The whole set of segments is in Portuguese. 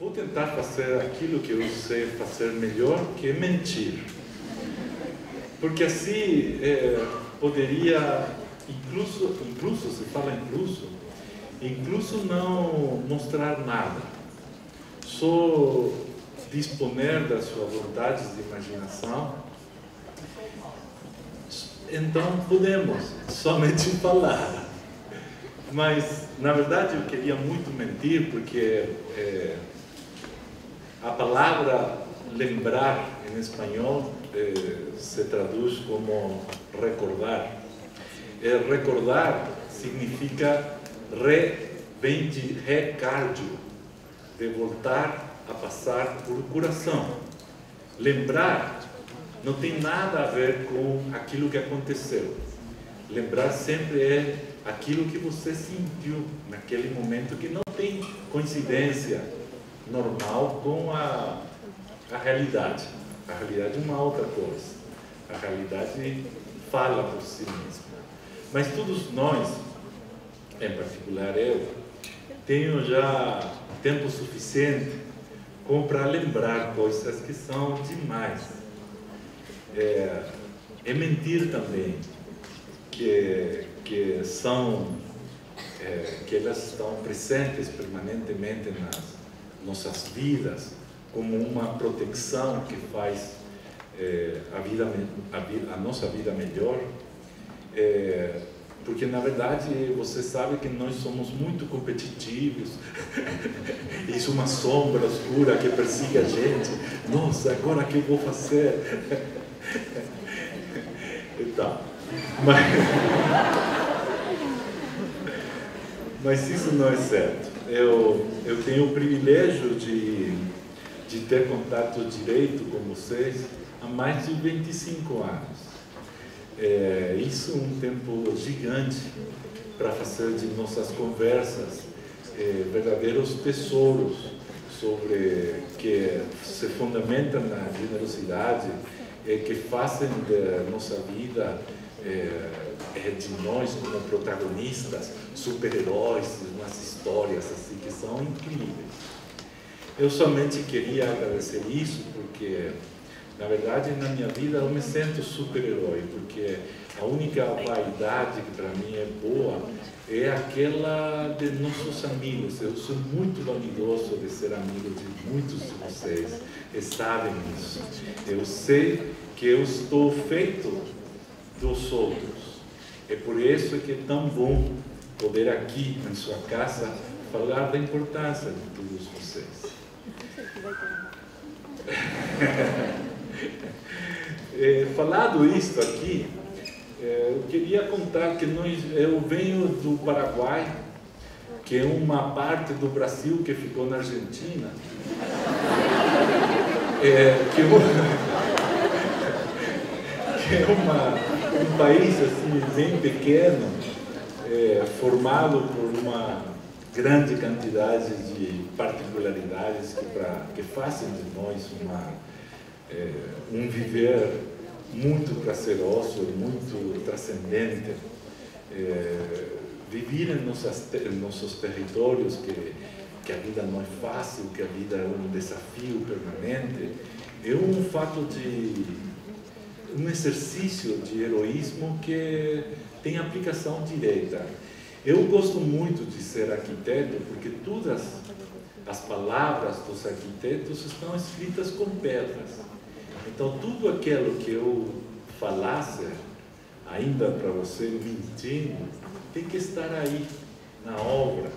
vou tentar fazer aquilo que eu sei fazer melhor, que é mentir. Porque assim é, poderia, incluso, incluso, se fala incluso, incluso não mostrar nada. Só disponer das suas vontades de imaginação. Então podemos somente falar. Mas, na verdade, eu queria muito mentir, porque é, a palavra lembrar em espanhol é, se traduz como recordar. E recordar significa re, vem de recardio, de voltar a passar por coração. Lembrar não tem nada a ver com aquilo que aconteceu. Lembrar sempre é aquilo que você sentiu naquele momento que não tem coincidência normal com a, a realidade. A realidade é uma outra coisa. A realidade fala por si mesma. Mas todos nós, em particular eu, tenho já tempo suficiente para lembrar coisas que são demais. É, é mentir também, que que são é, que elas estão presentes permanentemente nas nossas vidas como uma proteção que faz é, a vida a, a, nossa vida melhor. É, porque na verdade você sabe que nós somos muito competitivos. Isso é uma sombra escura que persegue a gente. Nossa agora que eu vou fazer? Então mas, mas isso não é certo. Eu, eu tenho o privilégio de, de ter contato direito com vocês há mais de 25 anos. É, isso é um tempo gigante para fazer de nossas conversas é, verdadeiros tesouros sobre que se fundamentam na generosidade e que fazem da nossa vida é, é, de nós como protagonistas, super-heróis, umas histórias assim que são incríveis. Eu somente queria agradecer isso porque, na verdade, na minha vida eu me sinto super-herói, porque a única vaidade que para mim é boa é aquela de nossos amigos. Eu sou muito vanidoso de ser amigo de muitos de vocês, e sabem isso. Eu sei que eu estou feito dos outros. É por isso que é tão bom poder aqui em sua casa falar da importância de todos vocês. é, falado isto aqui, é, eu queria contar que nós, eu venho do Paraguai, que é uma parte do Brasil que ficou na Argentina. É, que, eu, que é uma um país assim bem pequeno, é, formado por uma grande quantidade de particularidades que, pra, que fazem de nós uma, é, um viver muito prazeroso, muito transcendente. É, viver em, nossas, em nossos territórios, que, que a vida não é fácil, que a vida é um desafio permanente, é um fato de um exercício de heroísmo que tem aplicação direta. Eu gosto muito de ser arquiteto porque todas as palavras dos arquitetos estão escritas com pedras. Então, tudo aquilo que eu falasse, ainda para você mentindo, tem que estar aí, na obra,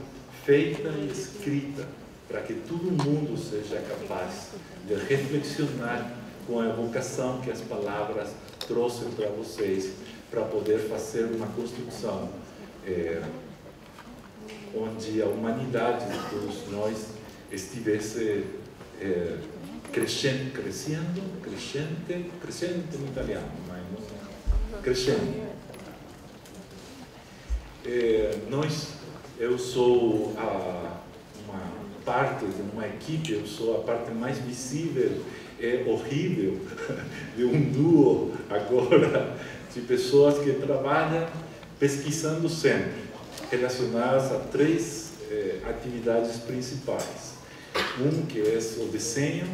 feita e escrita, para que todo mundo seja capaz de reflexionar com a vocação que as palavras trouxeram para vocês, para poder fazer uma construção é, onde a humanidade de todos nós estivesse é, crescendo, crescendo, crescente, crescente em italiano, mas não, crescendo. É, nós, eu sou a, uma parte de uma equipe, eu sou a parte mais visível é horrível de um duo agora de pessoas que trabalham pesquisando sempre, relacionadas a três eh, atividades principais. Um que é o desenho,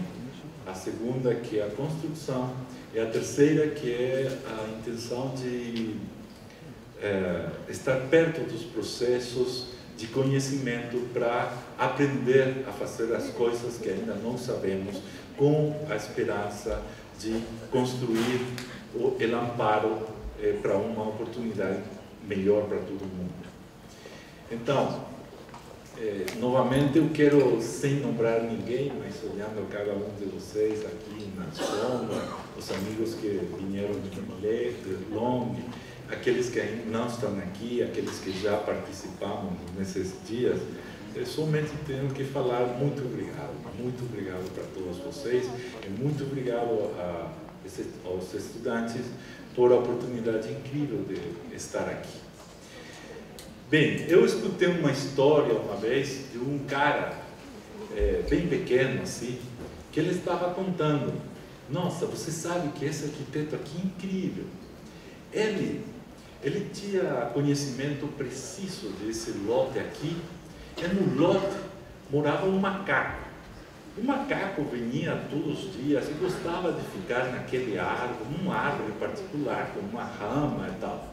a segunda que é a construção e a terceira que é a intenção de é, estar perto dos processos de conhecimento para aprender a fazer as coisas que ainda não sabemos, com a esperança de construir o el amparo é, para uma oportunidade melhor para todo mundo. Então, é, novamente eu quero, sem nombrar ninguém, mas olhando cada um de vocês aqui na sombra, os amigos que vieram de Millet, de Long, aqueles que ainda não estão aqui, aqueles que já participamos nesses dias, eu somente tenho que falar muito obrigado, muito obrigado para todos vocês e muito obrigado a, aos estudantes por a oportunidade incrível de estar aqui. Bem, eu escutei uma história uma vez de um cara é, bem pequeno assim, que ele estava contando, nossa, você sabe que esse arquiteto aqui é incrível. Ele ele tinha conhecimento preciso desse lote aqui, e no lote morava um macaco. O macaco vinha todos os dias e gostava de ficar naquele árvore, num árvore particular, com uma rama e tal.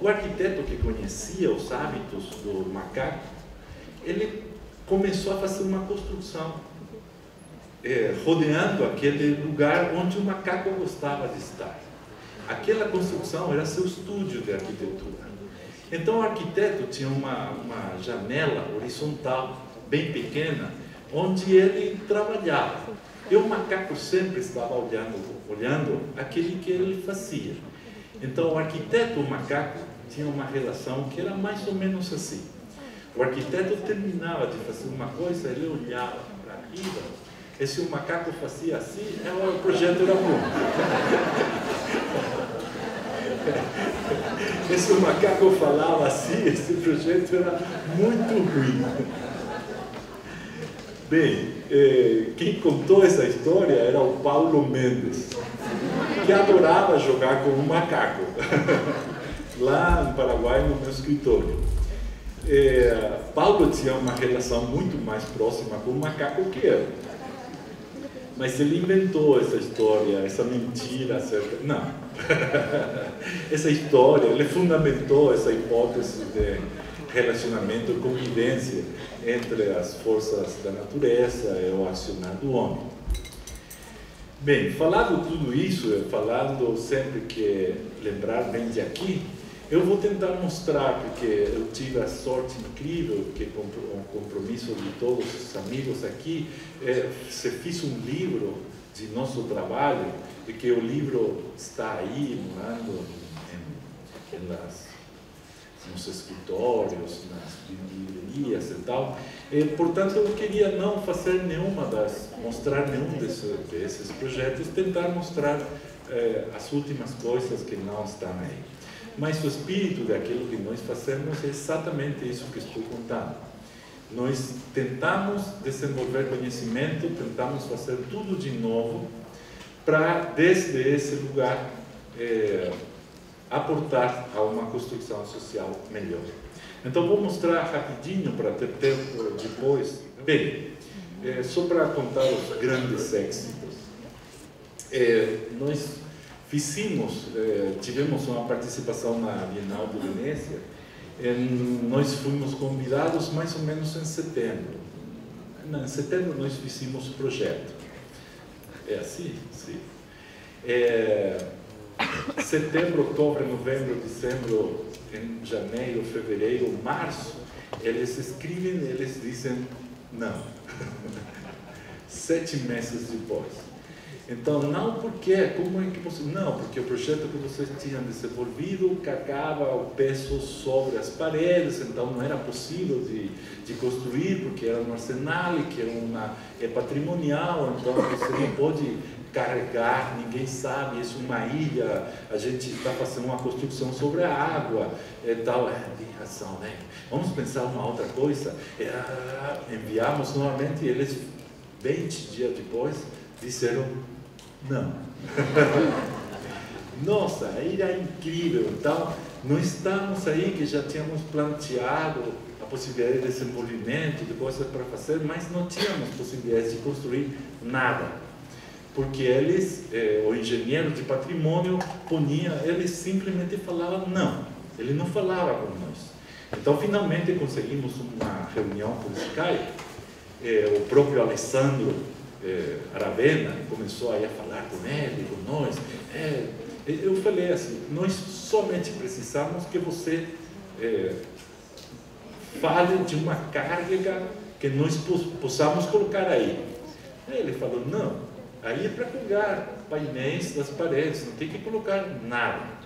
O arquiteto que conhecia os hábitos do macaco, ele começou a fazer uma construção, é, rodeando aquele lugar onde o macaco gostava de estar. Aquela construção era seu estúdio de arquitetura. Então o arquiteto tinha uma, uma janela horizontal, bem pequena, onde ele trabalhava. E o macaco sempre estava olhando, olhando aquele que ele fazia. Então o arquiteto o macaco tinham uma relação que era mais ou menos assim. O arquiteto terminava de fazer uma coisa, ele olhava para arriba, e se o macaco fazia assim, o projeto era bom. Esse macaco falava assim, esse projeto era muito ruim. Bem, eh, quem contou essa história era o Paulo Mendes, que adorava jogar com um macaco, lá no Paraguai, no meu escritório. Eh, Paulo tinha uma relação muito mais próxima com o macaco que eu. Mas ele inventou essa história, essa mentira acerca. Não. essa história, ele fundamentou essa hipótese de relacionamento e convivência entre as forças da natureza e o acionar do homem. Bem, falando tudo isso, falando sempre que lembrar bem de aqui, eu vou tentar mostrar, porque eu tive a sorte incrível, que com o compromisso de todos os amigos aqui, é, se fiz um livro de nosso trabalho, e que o livro está aí, morando em, em nas, nos escritórios, nas livrarias e tal. E, portanto, eu queria não fazer nenhuma das, mostrar nenhum desses, desses projetos, tentar mostrar eh, as últimas coisas que não estão aí. Mas o espírito daquilo que nós fazemos é exatamente isso que estou contando. Nós tentamos desenvolver conhecimento, tentamos fazer tudo de novo para, desde esse lugar, é, aportar a uma construção social melhor. Então, vou mostrar rapidinho para ter tempo depois. Bem, é, só para contar os grandes êxitos. É, nós fizemos, eh, tivemos uma participação na Bienal de Veneza, nós fomos convidados mais ou menos em setembro. Em setembro nós fizemos o projeto. É assim? Sim. É, setembro, outubro, novembro, dezembro, em janeiro, fevereiro, março, eles escrevem, eles dizem não. Sete meses depois então, não porque, como é que você. Não, porque o projeto que vocês tinham desenvolvido cagava o peso sobre as paredes, então não era possível de, de construir, porque era um arsenal, que era uma, é patrimonial, então você não pode carregar, ninguém sabe, isso é uma ilha, a gente está fazendo uma construção sobre a água e tal. É, tem razão, né? Vamos pensar uma outra coisa. É, enviamos novamente e eles, 20 dias depois, disseram não. Nossa, era incrível. Então, nós estamos aí que já tínhamos planteado a possibilidade de desenvolvimento, de coisas para fazer, mas não tínhamos possibilidade de construir nada. Porque eles, eh, o engenheiro de patrimônio, ponia, eles simplesmente falavam não, ele não falava com nós. Então, finalmente conseguimos uma reunião por Skype. Eh, o próprio Alessandro eh, Aravena começou aí a falar com ele, com nós. É, eu falei assim: nós somente precisamos que você é, fale de uma carga que nós possamos colocar aí. Ele falou: não, aí é para colgar painéis das paredes, não tem que colocar nada.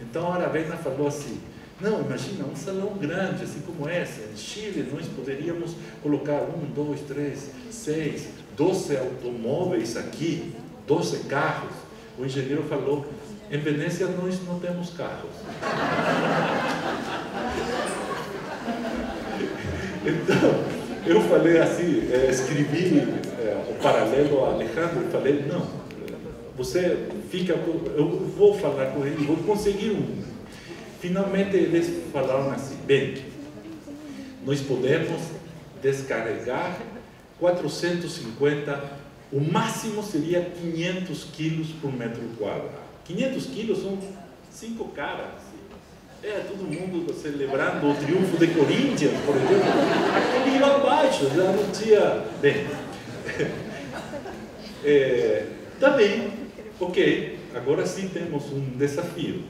Então a Aravena falou assim: não, imagina um salão grande, assim como esse. Em Chile, nós poderíamos colocar um, dois, três, seis, doze automóveis aqui, doze carros. O engenheiro falou: em Venécia, nós não temos carros. Então, eu falei assim, é, escrevi é, o paralelo a Alejandro falei: não, você fica, eu vou falar com ele, vou conseguir um Finalmente eles falaram assim: bem, nós podemos descarregar 450, o máximo seria 500 quilos por metro quadrado. 500 quilos são cinco caras. É, todo mundo celebrando o triunfo de Corinthians, por exemplo. Aquele ia abaixo, já não tinha. Bem. É, tá bem, ok, agora sim temos um desafio.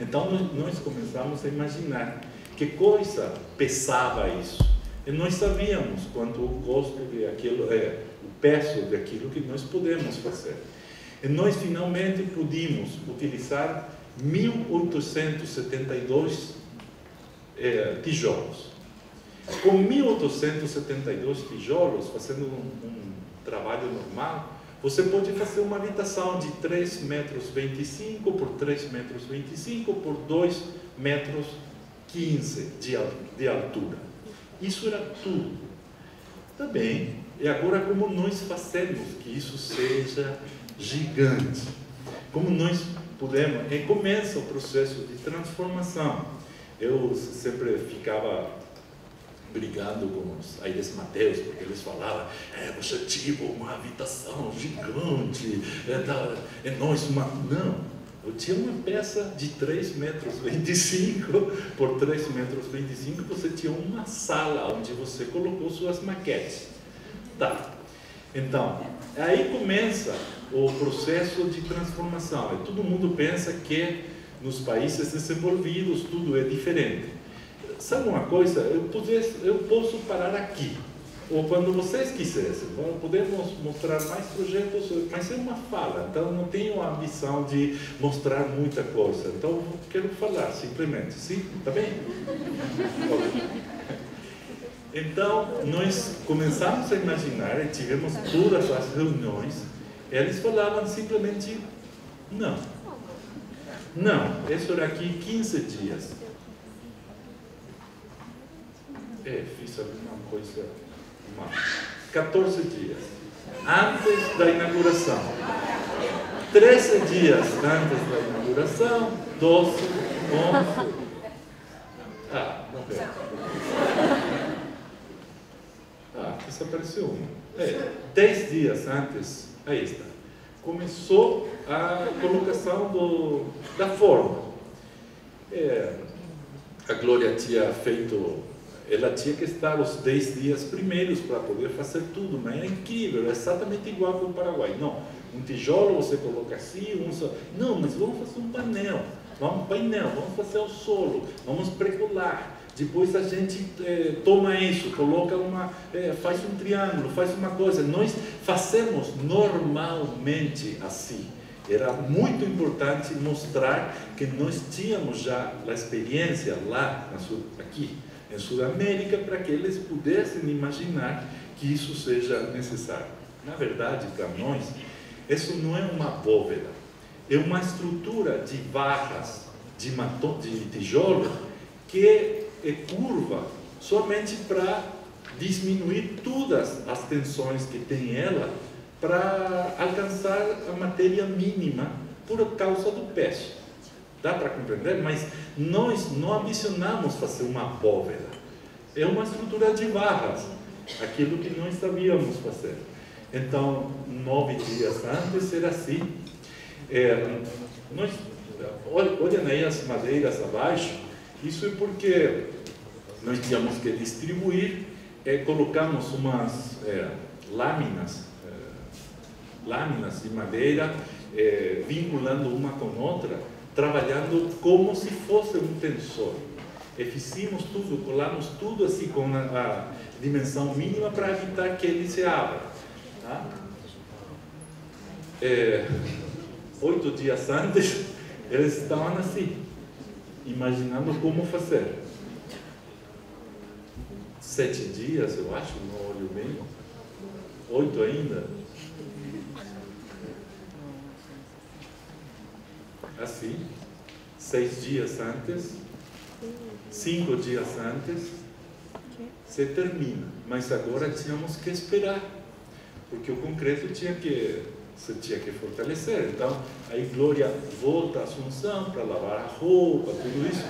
Então nós começamos a imaginar que coisa pesava isso. E nós sabíamos quanto o custo de aquilo, é, o peso daquilo que nós podemos fazer. E nós finalmente pudimos utilizar 1872 é, tijolos. Com 1872 tijolos, fazendo um, um trabalho normal, você pode fazer uma habitação de 3 metros 25 por 3 metros 25 por 2 metros 15 de, de altura. Isso era tudo. Também, e agora como nós fazemos que isso seja gigante? Como nós podemos? E começa o processo de transformação. Eu sempre ficava brigando com os Aires Mateus, porque eles falavam, é, você tinha uma habitação gigante, é, da, é nós uma... Não, eu tinha uma peça de 3 metros 25 por 3 metros 25, você tinha uma sala onde você colocou suas maquetes. Tá. Então, aí começa o processo de transformação. E todo mundo pensa que nos países desenvolvidos tudo é diferente sabe uma coisa? Eu, podia, eu posso parar aqui. Ou quando vocês quisessem, podemos mostrar mais projetos, mas é uma fala, então não tenho a ambição de mostrar muita coisa. Então quero falar simplesmente, sim? Tá bem? Então nós começamos a imaginar e tivemos todas as reuniões, eles falavam simplesmente não. Não, isso aqui 15 dias. É, fiz alguma coisa. 14 dias antes da inauguração. 13 dias antes da inauguração, 12, 11. Ah, morreu. Ah, desapareceu um. É, 10 dias antes, aí está. Começou a colocação do, da forma. É, a Glória tinha feito ela tinha que estar os 10 dias primeiros para poder fazer tudo, mas é incrível, é exatamente igual para o Paraguai. Não, um tijolo você coloca assim, um só. Não, mas vamos fazer um painel, vamos painel, vamos fazer o solo, vamos precolar. Depois a gente eh, toma isso, coloca uma, eh, faz um triângulo, faz uma coisa. Nós fazemos normalmente assim. Era muito importante mostrar que nós tínhamos já a experiência lá, aqui, em Sudamérica para que eles pudessem imaginar que isso seja necessário. Na verdade, nós, isso não é uma bóveda, é uma estrutura de barras, de, mato, de tijolo, que é curva somente para diminuir todas as tensões que tem ela para alcançar a matéria mínima por causa do peso. Dá para compreender? Mas nós não ambicionamos fazer uma bóveda. é uma estrutura de barras, aquilo que nós sabíamos fazer. Então, nove dias antes era assim. É, nós, olhem aí as madeiras abaixo, isso é porque nós tínhamos que distribuir, é, colocamos umas é, lâminas, é, lâminas de madeira, é, vinculando uma com outra, trabalhando como se fosse um tensor. E fizemos tudo, colamos tudo assim com a, a dimensão mínima para evitar que ele se abra. Tá? É, oito dias antes, eles estavam assim, imaginando como fazer. Sete dias, eu acho, não olho bem. Oito ainda. Assim, seis dias antes, cinco dias antes, se termina. Mas agora tínhamos que esperar, porque o concreto tinha que você tinha que fortalecer. Então, aí Glória volta à Assunção para lavar a roupa, tudo isso.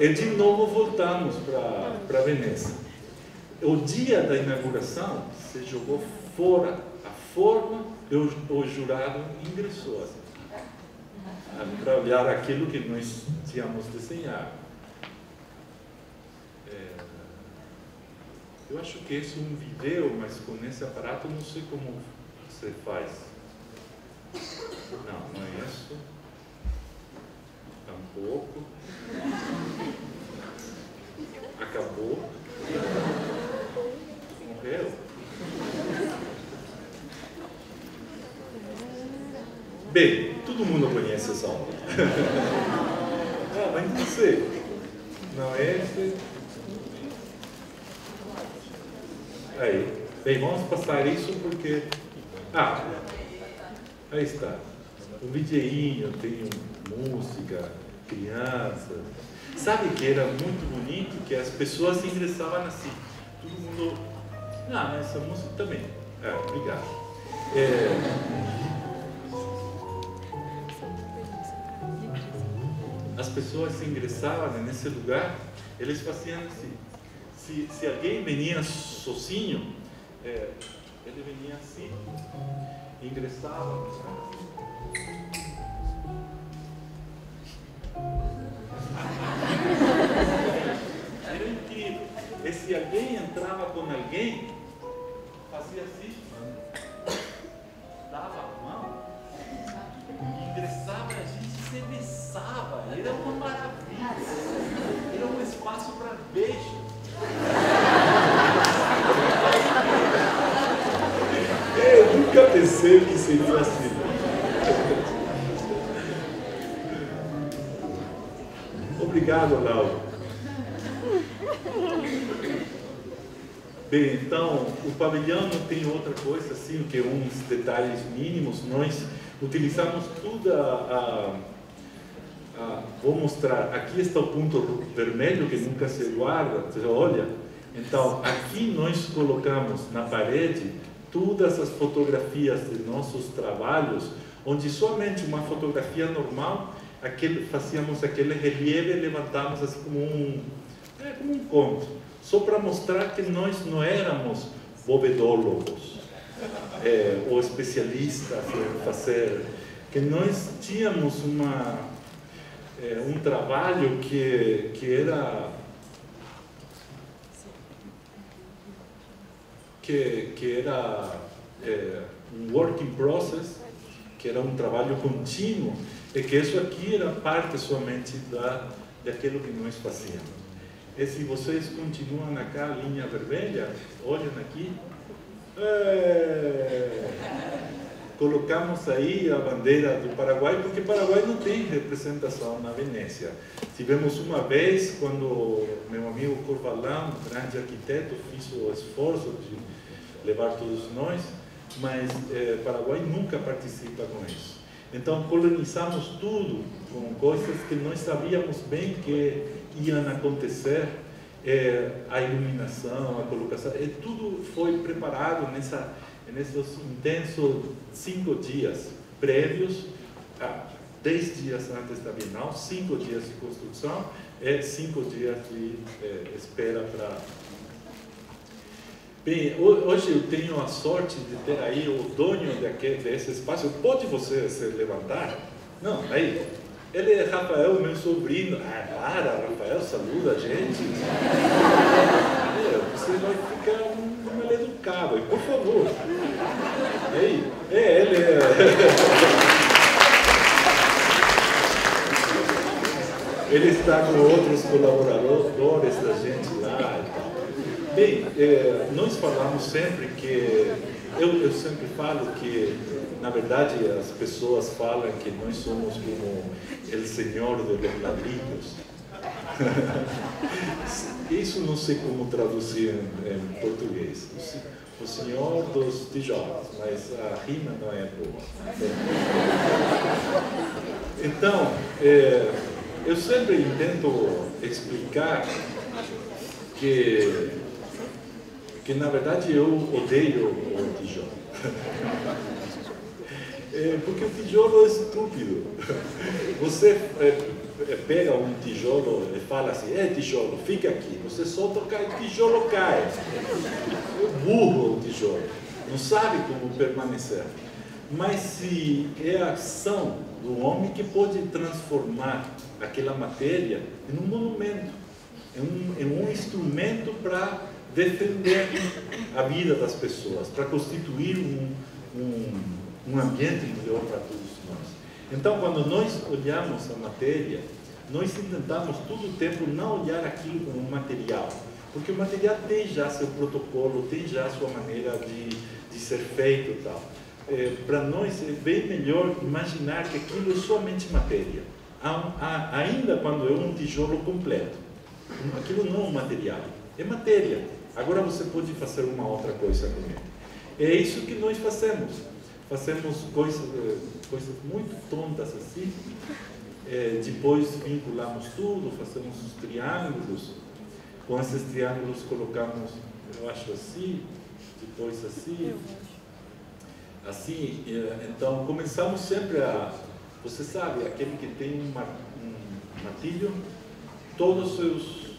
E de novo voltamos para Veneza. O dia da inauguração, se jogou fora a forma e o, o jurado ingressou olhar aquilo que nós tínhamos desenhado. É, eu acho que esse é um vídeo, mas com esse aparato não sei como você faz. Não, não é isso. Tampouco. Acabou. Morreu. Bem, todo mundo conhece essa obra. ah, mas sei. Não é esse. Aí. Bem, vamos passar isso porque ah, aí está. Um videinho, tem música, crianças. Sabe que era muito bonito que as pessoas ingressavam assim. Todo mundo. Ah, essa música também. É, obrigado. É... pessoas ingressavam nesse lugar, eles faziam assim. Se, se alguém vinha sozinho, é, ele vinha assim, ingressava. Bem, então, o pavilhão não tem outra coisa assim que uns detalhes mínimos. Nós utilizamos toda a, a, Vou mostrar. Aqui está o ponto vermelho que nunca se guarda. Você olha. Então, aqui nós colocamos na parede todas as fotografias de nossos trabalhos, onde somente uma fotografia normal, aquele, fazíamos aquele relieve e levantamos assim como um, é, como um conto, só para mostrar que nós não éramos bovedólogos é, ou especialistas em fazer, que nós tínhamos uma, é, um trabalho que, que era que, que era é, um working process, que era um trabalho contínuo, e que isso aqui era parte somente da, daquilo que nós fazíamos. E se vocês continuam naquela linha vermelha, olhem aqui, é, colocamos aí a bandeira do Paraguai, porque Paraguai não tem representação na Venécia. Tivemos uma vez, quando meu amigo Corvalão, grande arquiteto, fez o esforço de levar todos nós, mas eh, Paraguai nunca participa com isso. Então colonizamos tudo com coisas que nós sabíamos bem que iam acontecer, eh, a iluminação, a colocação, e tudo foi preparado nessa nesses intensos cinco dias prévios. Ah, dez dias antes da Bienal, cinco dias de construção e cinco dias de eh, espera para. Bem, hoje eu tenho a sorte de ter aí o dono desse espaço. Pode você se levantar? Não, aí. Ele é Rafael, meu sobrinho. Ah, para, Rafael, saluda a gente. É, você vai ficar um mal educado, por favor. Aí, é, ele é. Ele está com outros colaboradores da gente lá e tal. Bem, é, nós falamos sempre que, eu, eu sempre falo que, na verdade, as pessoas falam que nós somos como o Senhor dos ladrilhos. Isso não sei como traduzir em, português. O Senhor dos tijolos, mas a rima não é boa. Então, é, eu sempre tento explicar que, que na verdade eu odeio o tijolo. É, porque o tijolo é estúpido. Você é, é, pega um tijolo e fala assim, é tijolo, fica aqui. Você solta o tijolo cai. É burro o tijolo. Não sabe como permanecer. Mas se é a ação do homem que pode transformar aquela matéria em um monumento, em um, em um instrumento para defender a vida das pessoas, para constituir um, um, um ambiente melhor para todos nós. Então, quando nós olhamos a matéria, nós tentamos todo o tempo não olhar aquilo como material, porque o material tem já seu protocolo, tem já sua maneira de, de ser feito e tal. É, para nós é bem melhor imaginar que aquilo é somente matéria ainda quando é um tijolo completo. Aquilo não é um material, é matéria. Agora você pode fazer uma outra coisa com ele. É isso que nós fazemos. Fazemos coisas, eh, coisas muito tontas assim. É, depois vinculamos tudo, fazemos os triângulos. Com esses triângulos colocamos, eu acho assim, depois assim. Assim, eh, então começamos sempre a você sabe, aquele que tem um, martilho, todos seus,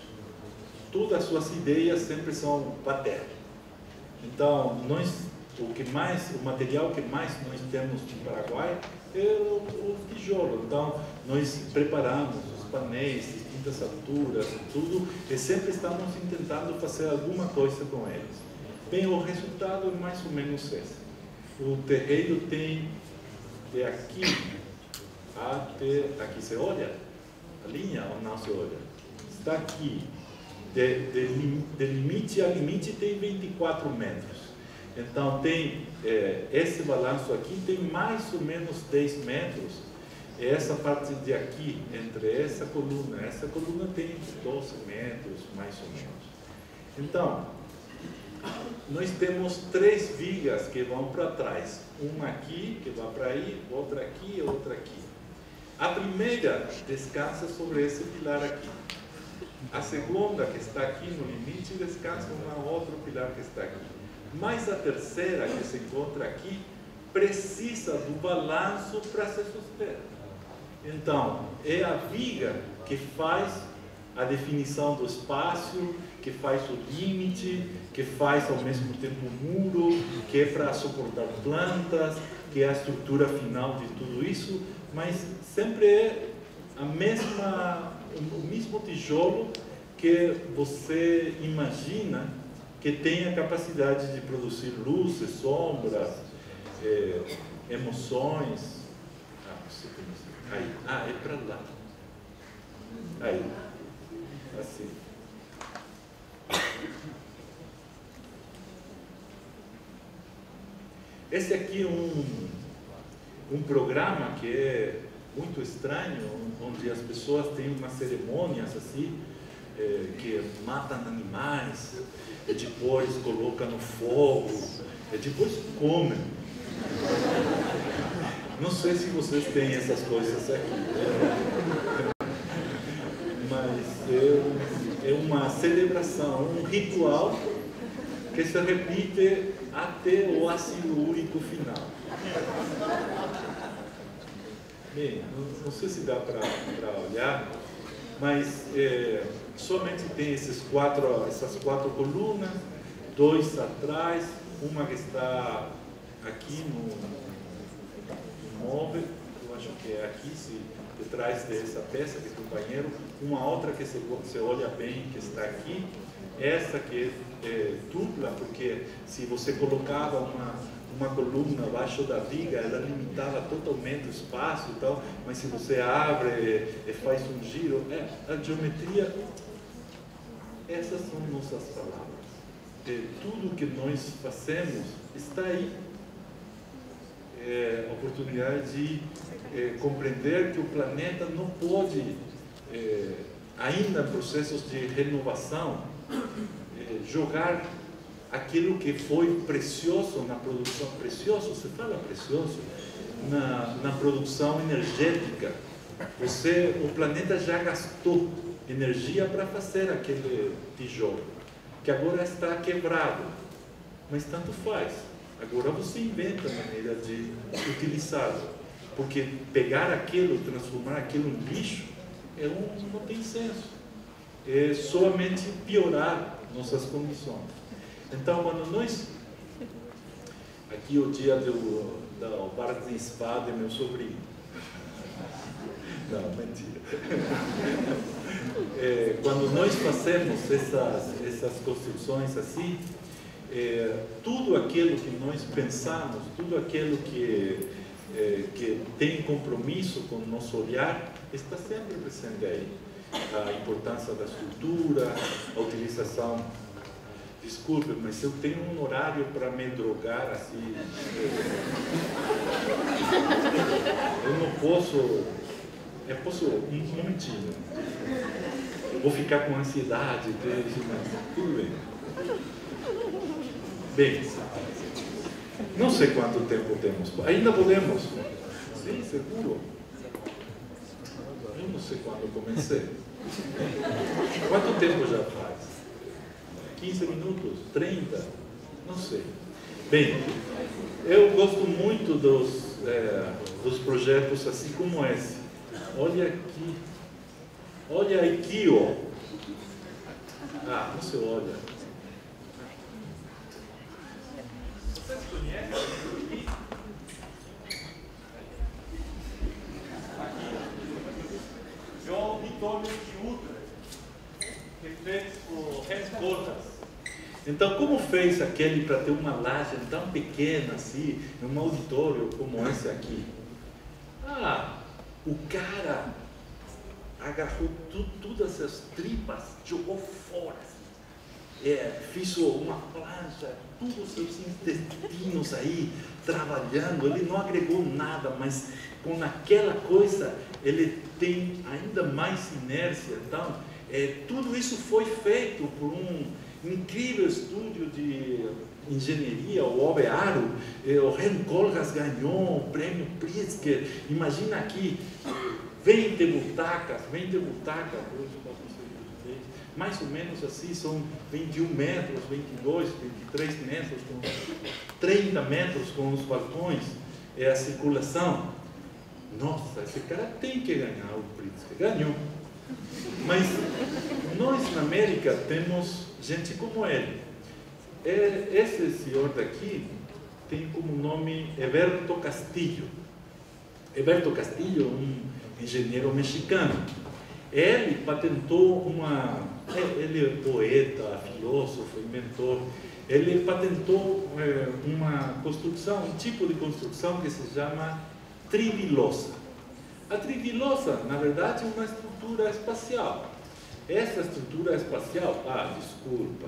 todas as suas ideias sempre são bater. Então, nós, o que mais, o material que mais nós temos no Paraguai é o, o tijolo. Então, nós preparamos os painéis, distintas alturas tudo, e sempre estamos tentando fazer alguma coisa com eles. Bem, o resultado é mais ou menos esse. O terreiro tem de aqui até aqui se olha a linha ou não se olha está aqui de, de, de limite a limite tem 24 metros então tem é, esse balanço aqui tem mais ou menos 10 metros essa parte de aqui entre essa coluna essa coluna tem 12 metros mais ou menos então nós temos três vigas que vão para trás uma aqui que vai para aí outra aqui e outra aqui a primeira descansa sobre esse pilar aqui. A segunda, que está aqui no limite, descansa no outro pilar que está aqui. Mas a terceira, que se encontra aqui, precisa do balanço para se suster. Então, é a viga que faz a definição do espaço, que faz o limite, que faz ao mesmo tempo o muro, que é para suportar plantas, que é a estrutura final de tudo isso mas sempre é a mesma, o mesmo tijolo que você imagina que tem a capacidade de produzir luzes, sombras, é, emoções. Ah, aí, ah, é para lá. Aí, assim. Esse aqui é um um programa que é muito estranho, onde as pessoas têm umas cerimônias assim, é, que matam animais, depois colocam no fogo, e depois comem. Não sei se vocês têm essas coisas aqui, né? mas é, é uma celebração, um ritual que se repite até o ácido úrico final. Bem, não, não sei se dá para olhar, mas é, somente tem esses quatro, essas quatro colunas, dois atrás, uma que está aqui no, móvel, eu acho que é aqui, se, detrás dessa peça que o banheiro, uma outra que você, você olha bem, que está aqui, essa que é, é dupla, porque se você colocava uma, uma coluna abaixo da viga, ela limitava totalmente o espaço e tal, mas se você abre e, faz um giro, é, a geometria, essas são nossas palavras. E tudo que nós fazemos está aí. É, oportunidade de é, compreender que o planeta não pode, é, ainda em processos de renovação, é, jogar aquilo que foi precioso na produção, precioso, você fala precioso, na, na produção energética. Você, o planeta já gastou energia para fazer aquele tijolo, que agora está quebrado, mas tanto faz. Agora você inventa a maneira de utilizá-lo, porque pegar aquilo, transformar aquilo em lixo, é um, não tem senso. É somente piorar nossas condições. Então, quando nós. Aqui o dia do, do participar de meu sobrinho. Não, mentira. É, quando nós fazemos essas, essas construções assim, é, tudo aquilo que nós pensamos, tudo aquilo que, é, que tem compromisso com o nosso olhar, está sempre presente aí. A importância da estrutura, a utilização Desculpe, mas eu tenho um horário para me drogar assim. Eu não posso. Eu posso. Um momentinho. Eu vou ficar com ansiedade desde, mas tudo bem. Bem, não sei quanto tempo temos. Ainda podemos? Sim, seguro. Eu sei quando comecei. Quanto tempo já faz? 15 minutos, 30, não sei. Bem, eu gosto muito dos, é, dos projetos assim como esse. Olha aqui, olha aqui, ó. Ah, não se olha. Vocês conhecem? Então, como fez aquele para ter uma laje tão pequena assim, um auditório como esse aqui? Ah, o cara agarrou tu, todas as tripas, jogou fora. Assim. É, fez uma plancha, todos os seus intestinos aí trabalhando. Ele não agregou nada, mas com aquela coisa ele tem ainda mais inércia. Então, é, tudo isso foi feito por um incrível estúdio de engenharia, o Obearo, eh, o Ren Colgas ganhou o prêmio Pritzker. Imagina aqui, 20 butacas, 20 butacas, mais ou menos assim, são 21 metros, 22, 23 metros, 30 metros com os balcões, é a circulação. Nossa, esse cara tem que ganhar o Pritzker, ganhou. Mas nós na América temos gente como ele. É, esse senhor daqui tem como nome Eberto Castillo. Eberto Castillo, um engenheiro mexicano. Ele patentou uma. É, ele é poeta, filósofo, inventor. Ele patentou é, uma construção, um tipo de construção que se chama trivilosa. A trivilosa, na verdade, é uma estrutura espacial. Essa estrutura espacial, ah, desculpa.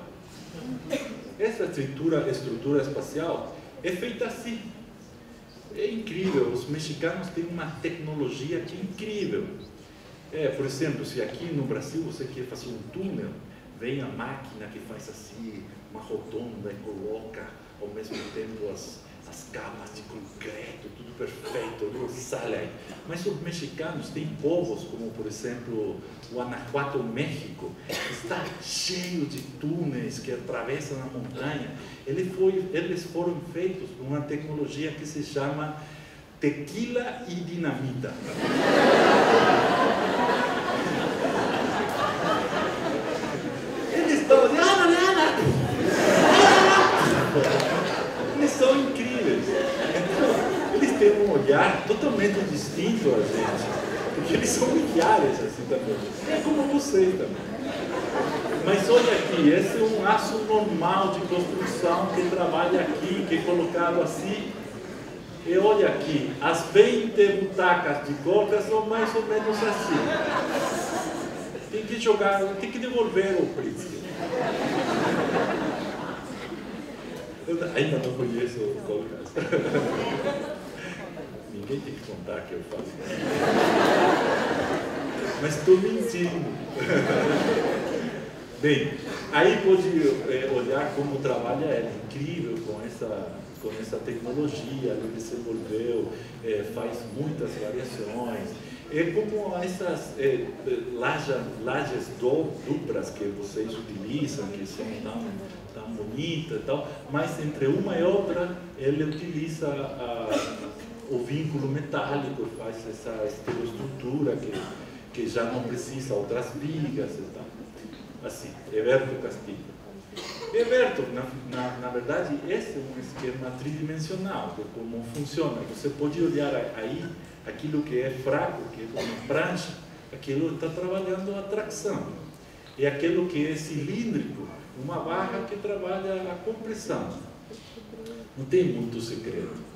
Essa estrutura, estrutura espacial é feita assim. É incrível, os mexicanos têm uma tecnologia que é incrível. É, por exemplo, se aqui no Brasil você quer fazer um túnel, vem a máquina que faz assim, uma rotonda e coloca ao mesmo tempo as, as camas de concreto, tudo perfeito, não sai. Mas os mexicanos têm povos, como por exemplo o Anahuato, México, está cheio de túneis que atravessam a montanha. Ele foi, eles foram feitos com uma tecnologia que se chama tequila e dinamita. Eles estão assim, ah, Ana, Eles são incríveis. Então, eles têm um totalmente distinto a gente. Porque eles são milhares assim também. É como vocês também. Mas olha aqui, esse é um aço normal de construção que trabalha aqui, que é colocado assim. E olha aqui, as 20 butacas de corda são mais ou menos assim. Tem que jogar, tem que devolver o príncipe. Eu ainda não conheço o Colcas. Ninguém tem que contar que eu faço. Mas estou mentindo. Bem, aí pode é, olhar como trabalha ela, incrível com essa, com essa tecnologia, ele desenvolveu, é, faz muitas variações. É como essas é, lajas, lajes duplas que vocês utilizam, que são tão, tão bonitas e tal, mas entre uma e outra ele utiliza a, o vínculo metálico, faz essa estereoestrutura que, que já não precisa outras vigas e tal assim, Everto Castilho. Everto, na, na, na, verdade, esse é um esquema tridimensional de como funciona. Você pode olhar aí aquilo que é fraco, que é uma prancha, aquilo está trabalhando a tração. E aquilo que é cilíndrico, uma barra que trabalha a compressão. Não tem muito segredo.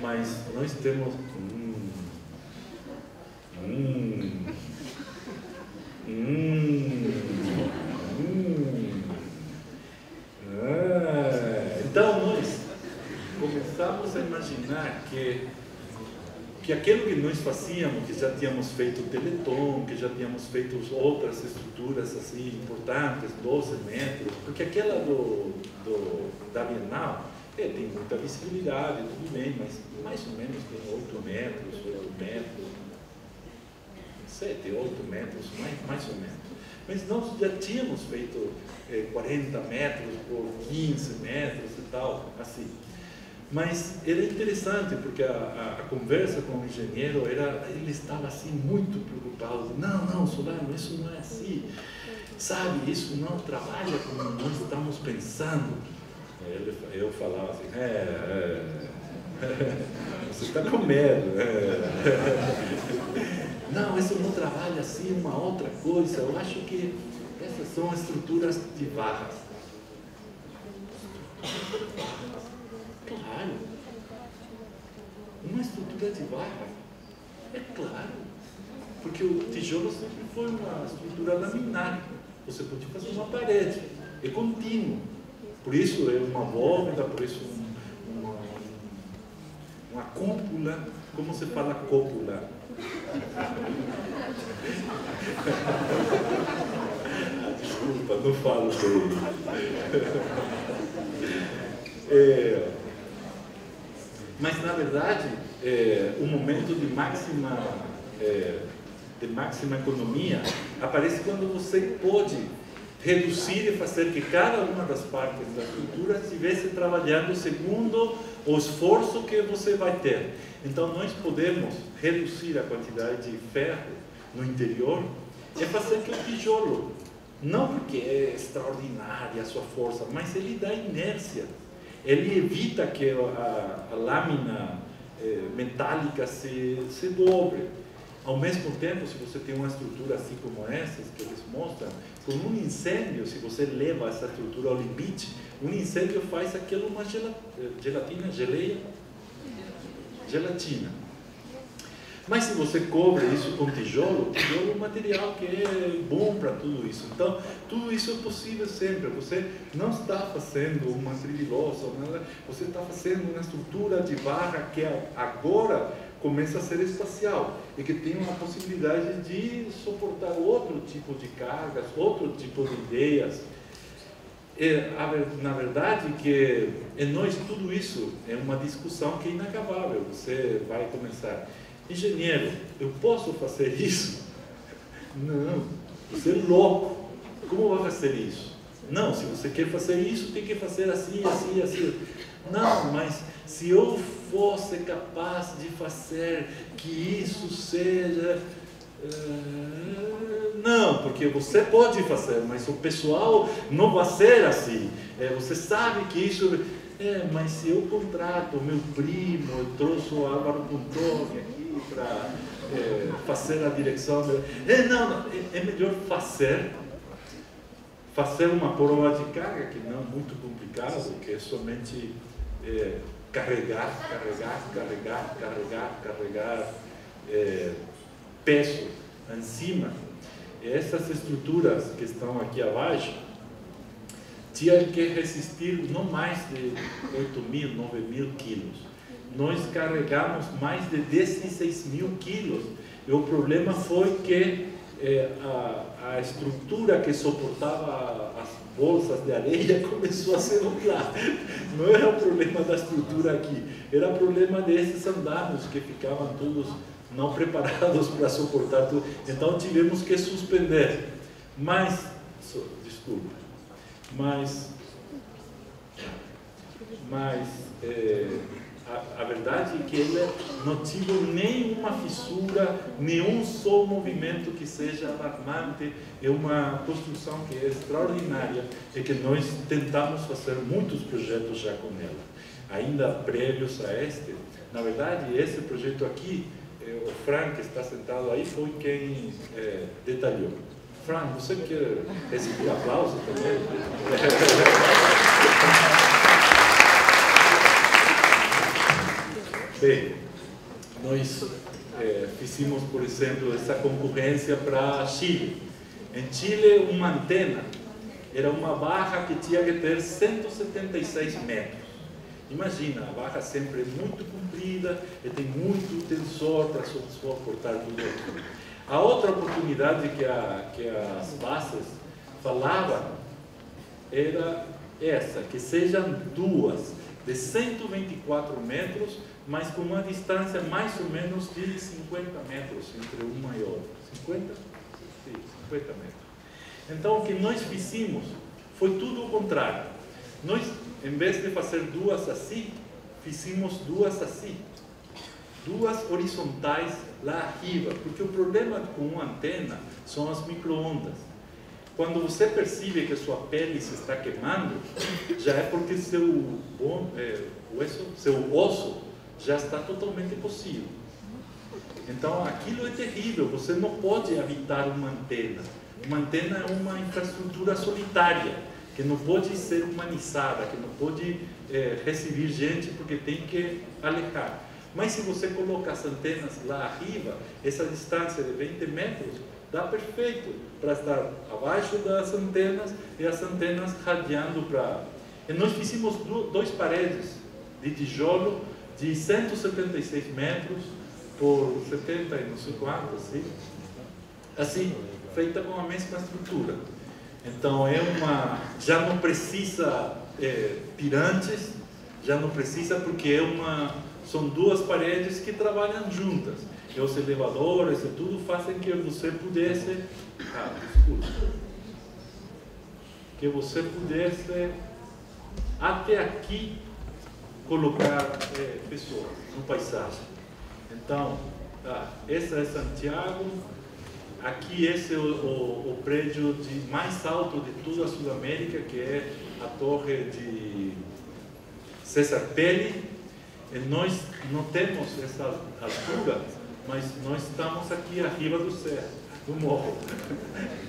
Mas nós temos. Hum, hum, Hum, hum. Ah, então nós começamos a imaginar que, que aquilo que nós fazíamos, que já tínhamos feito o Teleton, que já tínhamos feito outras estruturas assim importantes, 12 metros, porque aquela do, do, da Bienal é, tem muita visibilidade, tudo bem, mas mais ou menos tem 8 metros, 8 metros, 7, 8 metros, mais, mais ou menos. Mas nós já tínhamos feito eh, 40 metros por 15 metros e tal, assim. Mas era interessante porque a, a, a, conversa com o engenheiro era, ele estava assim muito preocupado. Não, não, Solano, isso não é assim. Sabe, isso não trabalha como nós estamos pensando. Ele, eu falava assim, é, é, você está com medo. É. Não, esse não trabalha assim, uma outra coisa. Eu acho que essas são as estruturas de barras. Claro. Uma estrutura de barra. É claro. Porque o tijolo sempre foi uma estrutura laminar. Você pode fazer uma parede. É contínuo. Por isso é uma bóveda, por isso uma, uma cúpula. Como se fala cúpula? Desculpa, não falo bem. É, mas na verdade, é, o momento de máxima, é, de máxima economia aparece quando você pode reduzir e fazer que cada uma das partes da estrutura estivesse trabalhando segundo o esforço que você vai ter. Então, nós podemos reduzir a quantidade de ferro no interior e fazer que o tijolo, não porque é extraordinária a sua força, mas ele dá inércia. Ele evita que a, a lâmina eh, metálica se, se dobre. Ao mesmo tempo, se você tem uma estrutura assim como essas que eles mostram, com um incêndio, se você leva essa estrutura ao limite, um incêndio faz aquilo uma gelatina, geleia, gelatina. Mas se você cobre isso com tijolo, tijolo é um material que é bom para tudo isso. Então, tudo isso é possível sempre. Você não está fazendo uma trivilosa, você está fazendo uma estrutura de barra que agora começa a ser espacial e que tem uma possibilidade de suportar outro tipo de cargas, outro tipo de ideias. É, na verdade, que em nós tudo isso é uma discussão que é inacabável. Você vai começar, engenheiro, eu posso fazer isso? Não, você é louco. Como vai fazer isso? Não, se você quer fazer isso, tem que fazer assim, assim, assim. Não, mas se eu fosse capaz de fazer que isso seja. Uh, não, porque você pode fazer, mas o pessoal não vai ser assim. É, você sabe que isso. É, mas se eu contrato o meu primo, eu trouxe o Álvaro Pontoni aqui para é, fazer a direção. É, não, não é, é melhor fazer fazer uma prova de carga, que não é muito complicado, que é somente é, carregar, carregar, carregar, carregar, carregar é, peso em cima. Essas estruturas que estão aqui abaixo tinham que resistir não mais de 8 mil, 9 mil quilos. Nós carregamos mais de 16 mil quilos. E o problema foi que é, a, a, estrutura que suportava as bolsas de areia começou a se dobrar. Não era o problema da estrutura aqui, era o problema desses andames que ficavam todos não preparados para suportar tudo. Então tivemos que suspender. Mas, desculpa, mas, mas é, a, a, verdade é que ele não tive nenhuma fissura, nenhum só movimento que seja alarmante. É uma construção que é extraordinária e que nós tentamos fazer muitos projetos já com ela, ainda prévios a este. Na verdade, esse projeto aqui, é, o Frank que está sentado aí, foi quem é, detalhou. Frank, você quer receber aplauso também? Bem, nós é, fizemos, por exemplo, essa concorrência para Chile. Em Chile, uma antena era uma barra que tinha que ter 176 metros. Imagina, a barra sempre é muito comprida e tem muito tensor para suportar tudo aquilo. A outra oportunidade que, a, que as bases falavam era essa, que sejam duas, de 124 metros mas com uma distância mais ou menos de 50 metros entre uma e outra. 50? Sim, 50 metros. Então, o que nós fizemos foi tudo o contrário. Nós, em vez de fazer duas assim, fizemos duas assim. Duas horizontais lá acima, porque o problema com uma antena são as microondas. Quando você percebe que sua pele se está queimando, já é porque seu, bom, é, osso, seu osso já está totalmente possível. Então aquilo é terrível, você não pode habitar uma antena. Uma antena é uma infraestrutura solitária, que não pode ser humanizada, que não pode é, receber gente porque tem que alejar. Mas se você coloca as antenas lá arriba, essa distância de 20 metros dá perfeito para estar abaixo das antenas e as antenas radiando para. E nós fizemos dois paredes de tijolo de 176 metros por 70 e não sei quanto, assim, assim, feita com a mesma estrutura. Então é uma, já não precisa é, tirantes, já não precisa porque é uma, são duas paredes que trabalham juntas. E os elevadores e tudo fazem que você pudesse, ah, desculpa, que você pudesse até aqui colocar é, pessoas no paisagem. Então, tá, esse é Santiago, aqui esse é o, o, o, prédio de, mais alto de toda a Sudamérica, que é a torre de César Pelli. E nós não temos essa altura, mas nós estamos aqui arriba do céu, do morro.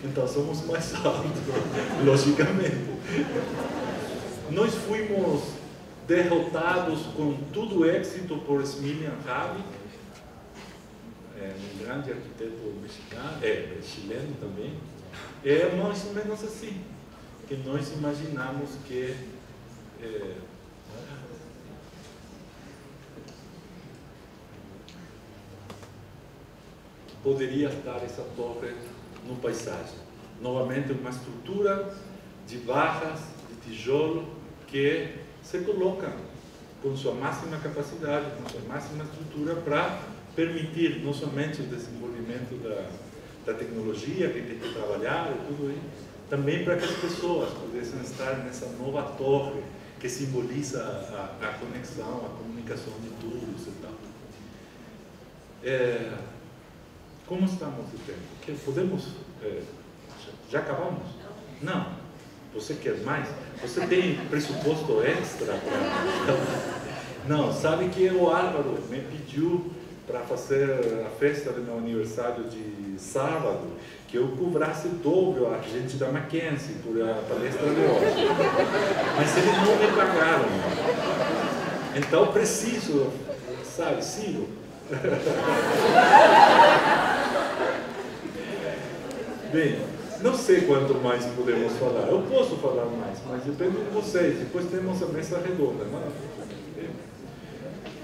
Então somos mais altos, logicamente. Nós fomos derrotados com todo êxito por Smilian Ravi, é, um grande arquiteto mexicano, é, chileno também. É mais ou menos assim, que nós imaginamos que é, poderia estar essa torre no paisagem. Novamente, uma estrutura de barras, de tijolo, que se coloca com sua máxima capacidade, com sua máxima estrutura para permitir não somente o desenvolvimento da, da tecnologia que tem que trabalhar e tudo isso, também para que as pessoas pudessem estar nessa nova torre que simboliza a, a, conexão, a comunicação de tudo e tal. É, como estamos de tempo? Que podemos. É, já acabamos? Não. Você quer mais? Você tem pressuposto extra? Pra... Não, sabe que o Álvaro me pediu para fazer a festa do meu aniversário de sábado, que eu cobrasse dobro a gente da Mackenzie por a palestra de hoje. Mas eles não me pagaram. Então preciso, sabe, sigo. Bem, não sei quanto mais podemos falar. Eu posso falar mais, mas depende de vocês. Depois temos a mesa redonda. Não?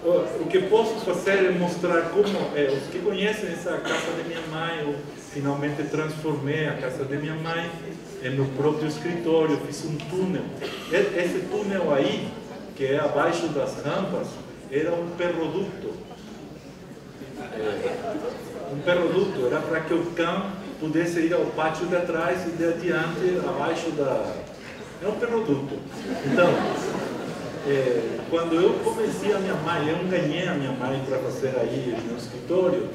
O que posso fazer é mostrar como é, os que conhecem essa casa de minha mãe, eu finalmente transformei a casa de minha mãe em meu próprio escritório, fiz um túnel. Esse túnel aí, que é abaixo das rampas, era um perroduto. É, um perroduto, era para que o cão pudesse ir ao pátio de trás e de adiante, abaixo da. É um perroduto. Então, é, quando eu convenci a minha mãe, eu ganhei a minha mãe para fazer aí no escritório,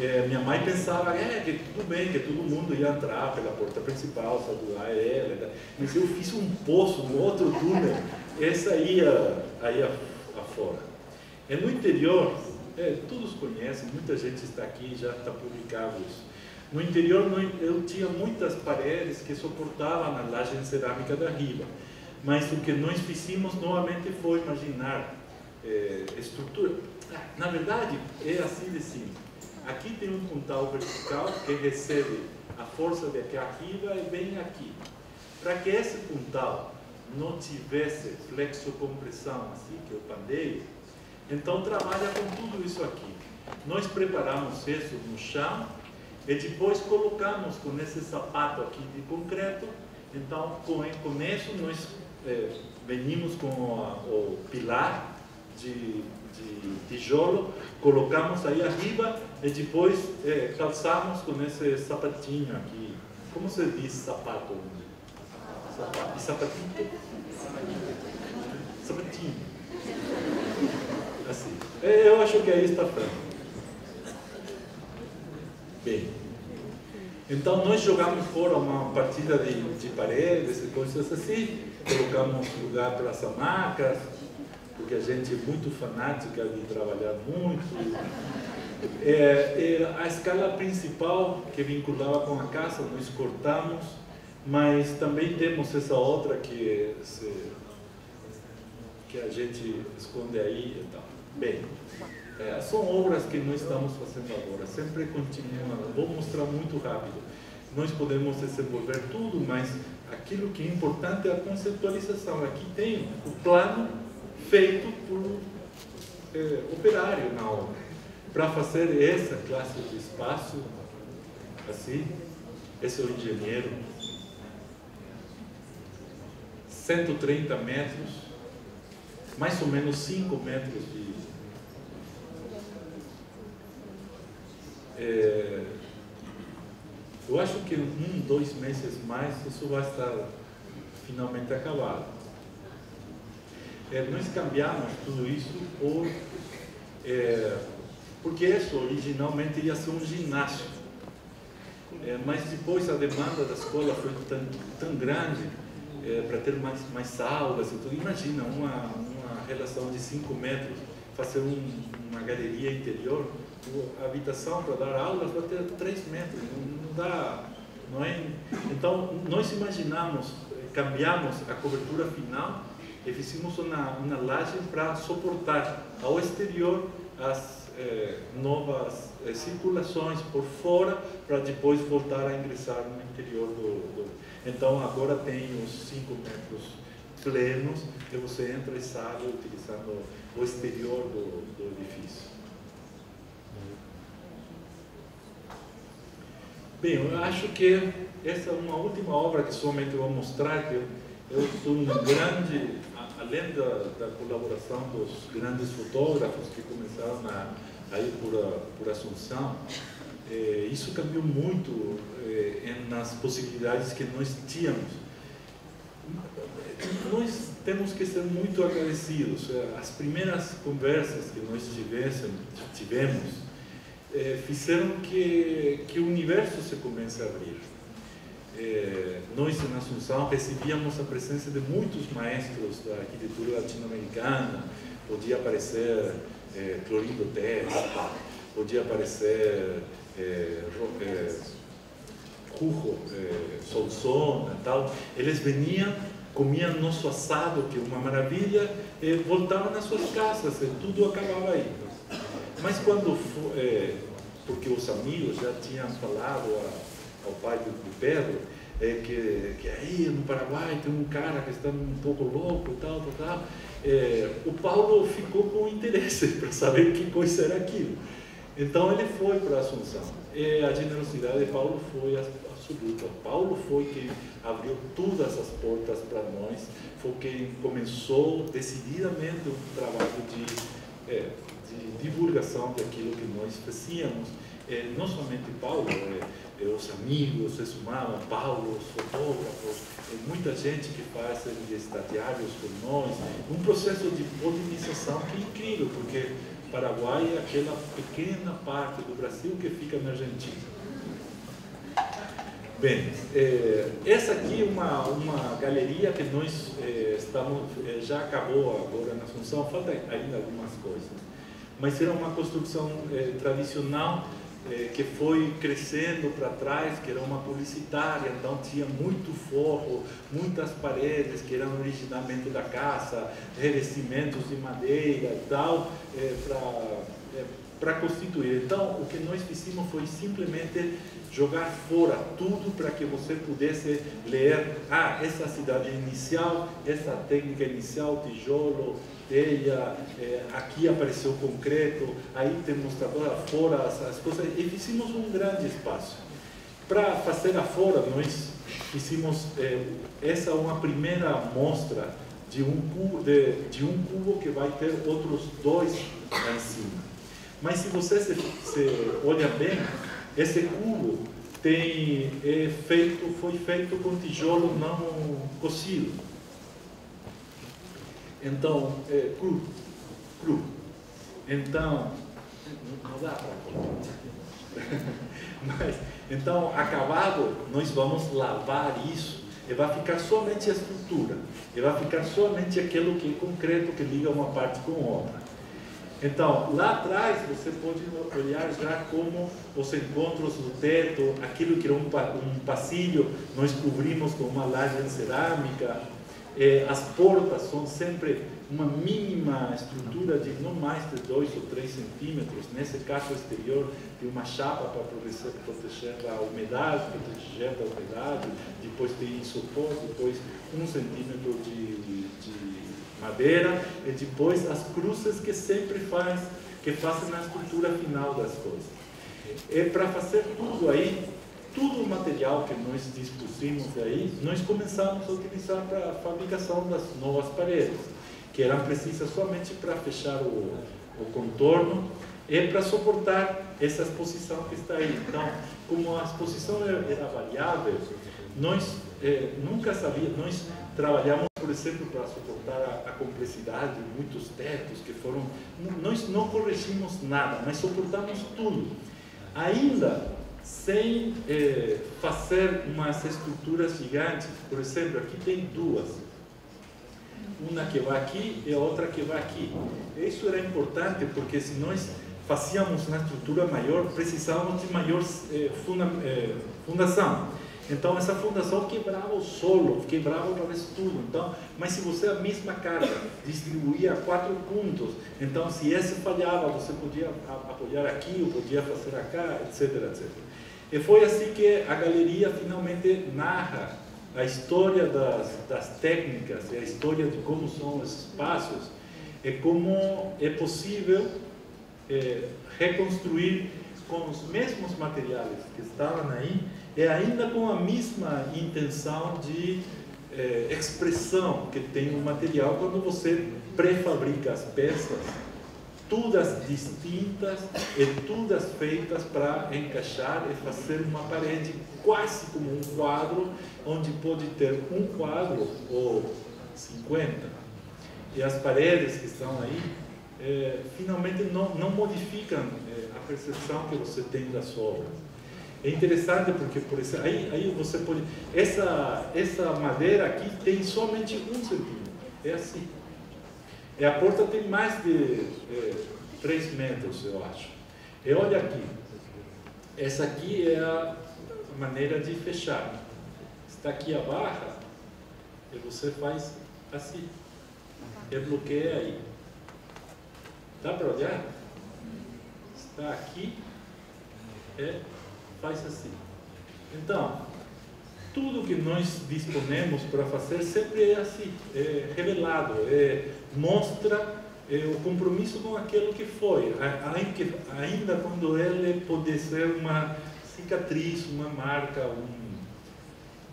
é, minha mãe pensava é, que tudo bem, que todo mundo ia entrar pela porta principal, saludar ela. Mas eu fiz um poço, um outro túnel, essa ia, aí afora. É no interior, é, todos conhecem, muita gente está aqui, já está publicado isso. No interior eu tinha muitas paredes que suportavam a laje cerâmica da riba, mas o que nós fizemos novamente foi imaginar é, estrutura. Na verdade, é assim de simples. Aqui tem um pontal vertical que recebe a força de aqui arriba e vem aqui. Para que esse pontal não tivesse flexocompressão, assim que eu pandeio, então trabalha com tudo isso aqui. Nós preparamos isso no chão e depois colocamos com esse sapato aqui de concreto. Então, com, com isso, nós é, venimos com o pilar de, de, tijolo, colocamos aí arriba e depois é, calçamos com esse sapatinho aqui. Como se diz sapato? Sapato. Sapatinho? Sapatinho. Assim. É, eu acho que aí está franco. Bem, então nós jogamos fora uma partida de, de paredes e coisas assim, colocamos lugar para as hamacas, porque a gente é muito fanática de trabalhar muito. É, é, a escala principal que vinculava com a casa nós cortamos, mas também temos essa outra que, se, que a gente esconde aí e tal. Bem, é, são obras que nós estamos fazendo agora, sempre continuando. Vou mostrar muito rápido. Nós podemos desenvolver tudo, mas aquilo que é importante é a conceptualização. Aqui tem o plano feito por é, operário na obra. Para fazer essa classe de espaço, assim, esse é o engenheiro. 130 metros, mais ou menos 5 metros de É, eu acho que um, dois meses mais isso vai estar finalmente acabado. É, nós cambiamos tudo isso por, é, porque isso originalmente ia ser um ginásio. É, mas depois a demanda da escola foi tão, tão grande é, para ter mais, mais e tudo. Imagina uma, uma relação de 5 metros, fazer um, uma galeria interior a habitação para dar aulas vai ter 3 metros, não, dá, não é? Então, nós imaginamos, cambiamos a cobertura final e fizemos uma, uma laje para suportar ao exterior as eh, novas eh, circulações por fora para depois voltar a ingressar no interior do, do... Então, agora tem os 5 metros plenos e você entra e sai utilizando o exterior do, do edifício. Bem, eu acho que essa é uma última obra que somente vou mostrar, que eu sou um grande, além da, da colaboração dos grandes fotógrafos que começaram a, a ir por, a, por Assunção, eh, isso cambiou muito eh, nas possibilidades que nós tínhamos. Nós temos que ser muito agradecidos. As primeiras conversas que nós tivemos eh, fizeram que, que o universo se comece a abrir. Eh, nós, na Assunção, recebíamos a presença de muitos maestros da arquitetura latino-americana. Podia aparecer eh, Clorindo Testa, podia aparecer eh, eh, Rujo eh, Solsona tal. Eles vinham comiam nosso assado, que é uma maravilha, e voltavam nas suas casas, tudo acabava aí. Mas quando foi, é, porque os amigos já tinham falado a, ao pai do, do Pedro, é, que, que aí no Paraguai tem um cara que está um pouco louco, tal, tal, tal. É, o Paulo ficou com interesse para saber que coisa era aquilo. Então ele foi para Assunção. E a generosidade de Paulo foi absoluta. Paulo foi quem abriu todas as portas para nós, foi quem começou decididamente o trabalho de, é, de divulgação daquilo que nós fazíamos. É, não somente Paulo, é, é os amigos se sumavam, Paulo, os fotógrafos, é, muita gente que faz estagiários com nós, um processo de modernização que é incrível, porque Paraguai é aquela pequena parte do Brasil que fica na Argentina. Bem, é, essa aqui é uma, uma galeria que nós é, estamos, é, já acabou agora na Assunção, falta ainda algumas coisas. Mas era uma construção tradicional que foi crescendo para trás, que era uma publicitária, então tinha muito forro, muitas paredes que eram originalmente da casa, revestimentos de madeira e tal, é, para constituir. Então, o que nós fizemos foi simplesmente jogar fora tudo para que você pudesse ler, ah, essa cidade inicial, essa técnica inicial, tijolo, telha, eh, aqui apareceu concreto, aí temos toda fora as, as coisas, e fizemos um grande espaço. Para fazer afora, nós fizemos, eh, essa uma primeira mostra de um, cubo, de, de um cubo que vai ter outros dois lá em cima. Mas se você se, se olha bem, esse cubo tem, é foi feito com tijolo não cocido. Então, é cru. Cru. Então, não dá para Mas, então, acabado, nós vamos lavar isso e vai ficar somente a estrutura. E vai ficar somente aquilo que é concreto, que liga uma parte com outra. Então, lá atrás você pode olhar já como os encontros do teto, aquilo que era um, um passilho, nós cobrimos com uma laje em cerâmica. Eh, as portas são sempre uma mínima estrutura de não mais de 2 ou 3 centímetros. Nesse caso exterior, tem uma chapa para proteger, a umidade, proteger da umidade. Depois tem isopor, depois um centímetro de, de, de madeira e depois as cruzes que sempre faz, que fazem na estrutura final das coisas. E para fazer tudo aí, todo o material que nós dispusemos aí, nós começamos a utilizar para a fabricação das novas paredes, que eram precisas somente para fechar o, o contorno e para suportar essa exposição que está aí. Então, como a exposição era variável, nós eh, nunca sabíamos, nós trabalhamos por exemplo, para suportar a, a, complexidade de muitos tetos que foram. Nós não corrigimos nada, mas suportamos tudo. Ainda sem eh, fazer umas estruturas gigantes. Por exemplo, aqui tem duas. Uma que vai aqui e outra que vai aqui. Isso era importante porque se nós fazíamos uma estrutura maior, precisávamos de maior eh, funda, eh, fundação. Então essa fundação quebrava o solo, quebrava talvez tudo. Então, mas se você a mesma carga distribuía quatro pontos, então se esse falhava, você podia apoiar aqui, ou podia fazer cá, etc, etc. E foi assim que a galeria finalmente narra a história das, das técnicas, a história de como são os espaços, e como é possível é, reconstruir com os mesmos materiais que estavam aí, é ainda com a mesma intenção de é, expressão que tem o material quando você prefabrica as peças, todas distintas e todas feitas para encaixar e fazer uma parede quase como um quadro, onde pode ter um quadro ou 50 e as paredes que estão aí, é, finalmente não, não modificam é, a percepção que você tem das obras. É interessante porque, por exemplo, aí, aí você pode. Essa, essa madeira aqui tem somente um centímetro. É assim. E a porta tem mais de é, 3 metros, eu acho. E olha aqui. Essa aqui é a maneira de fechar. Está aqui a barra e você faz assim. E bloqueia aí. Dá para olhar? Está aqui. É faz assim. Então, tudo que nós disponemos para fazer sempre é assim, é revelado, é, mostra é, o compromisso com aquilo que foi, ainda quando ele pode ser uma cicatriz, uma marca, um...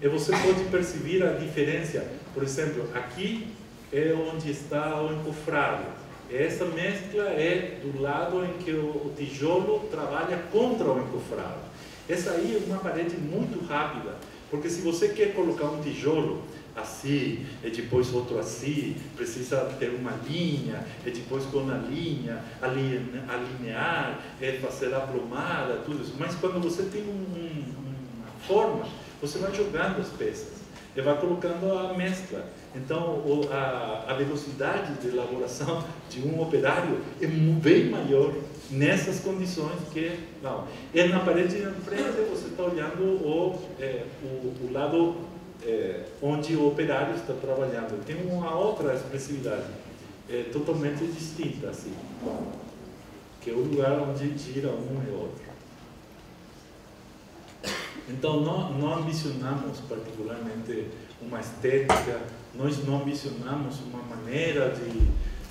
e você pode perceber a diferença. Por exemplo, aqui é onde está o encofrado. Essa mescla é do lado em que o tijolo trabalha contra o encofrado. Essa aí é uma parede muito rápida, porque se você quer colocar um tijolo assim, e depois outro assim, precisa ter uma linha, e depois com a linha alinhar, é fazer a plomada, tudo isso. Mas quando você tem um, um, uma forma, você vai jogando as peças e vai colocando a mescla. Então, a, a velocidade de elaboração de um operário é bem maior nessas condições que não. E na parede de frente você está olhando o, é, o, o, lado é, onde o operário está trabalhando. Tem uma outra expressividade, é, totalmente distinta, assim, que é o lugar onde gira um e outro. Então, não, não ambicionamos particularmente uma estética, nós não ambicionamos uma maneira de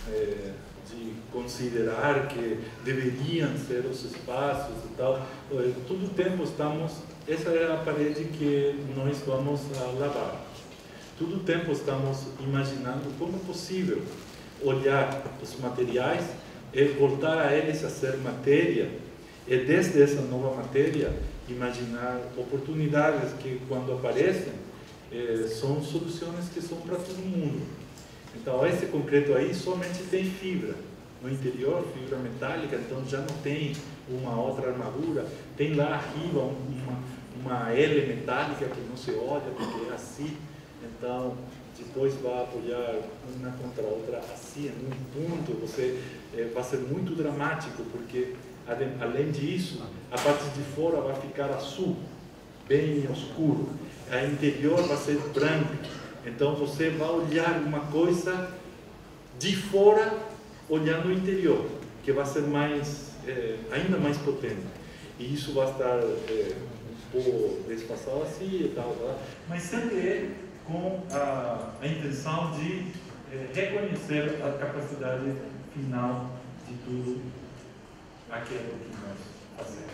é, de considerar que deveriam ser os espaços e tal. Eh, todo o tempo estamos, essa é a parede que nós vamos lavar. Todo o tempo estamos imaginando como é possível olhar os materiais e voltar a eles a ser matéria e desde essa nova matéria imaginar oportunidades que quando aparecem eh, são soluções que são para todo mundo então, esse concreto aí somente tem fibra. No interior, fibra metálica, então já não tem uma outra armadura. Tem lá arriba uma, uma L metálica que não se olha, porque é assim. Então, depois vai apoiar uma contra a outra assim, num ponto. Você é, vai ser muito dramático, porque além disso, a parte de fora vai ficar azul, bem escuro. A interior vai ser branco então você vai olhar uma coisa de fora, olhando o interior, que vai ser mais, é, ainda mais potente. E isso vai estar é, um pouco espaçado assim e tal, tal, mas sempre é com a, a intenção de é, reconhecer a capacidade final de tudo aquilo que nós fazemos.